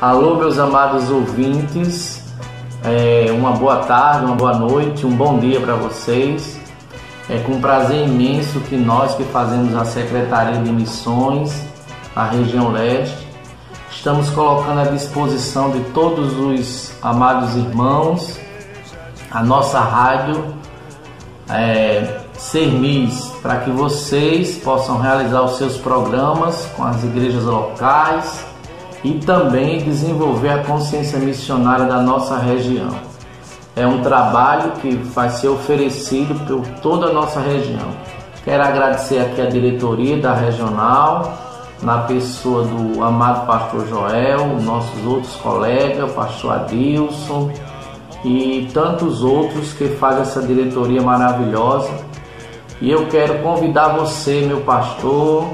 Alô, meus amados ouvintes, é, uma boa tarde, uma boa noite, um bom dia para vocês. É com prazer imenso que nós que fazemos a Secretaria de Missões, a região leste, estamos colocando à disposição de todos os amados irmãos a nossa rádio é, Sermis, para que vocês possam realizar os seus programas com as igrejas locais e também desenvolver a consciência missionária da nossa região. É um trabalho que vai ser oferecido por toda a nossa região. Quero agradecer aqui a diretoria da regional, na pessoa do amado pastor Joel, nossos outros colegas, pastor Adilson e tantos outros que fazem essa diretoria maravilhosa. E eu quero convidar você, meu pastor,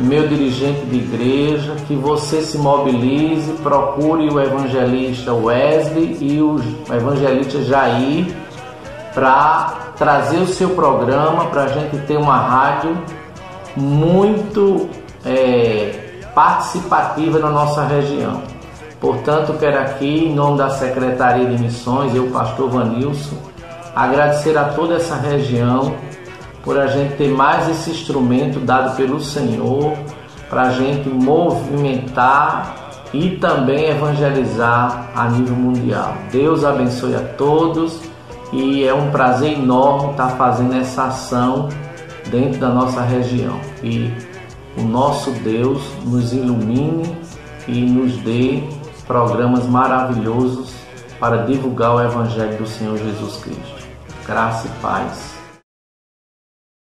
meu dirigente de igreja, que você se mobilize, procure o evangelista Wesley e o evangelista Jair para trazer o seu programa, para a gente ter uma rádio muito é, participativa na nossa região. Portanto, quero aqui, em nome da Secretaria de Missões, eu, pastor Vanilson, agradecer a toda essa região por a gente ter mais esse instrumento dado pelo Senhor para a gente movimentar e também evangelizar a nível mundial. Deus abençoe a todos e é um prazer enorme estar fazendo essa ação dentro da nossa região. E o nosso Deus nos ilumine e nos dê programas maravilhosos para divulgar o Evangelho do Senhor Jesus Cristo. Graça e paz.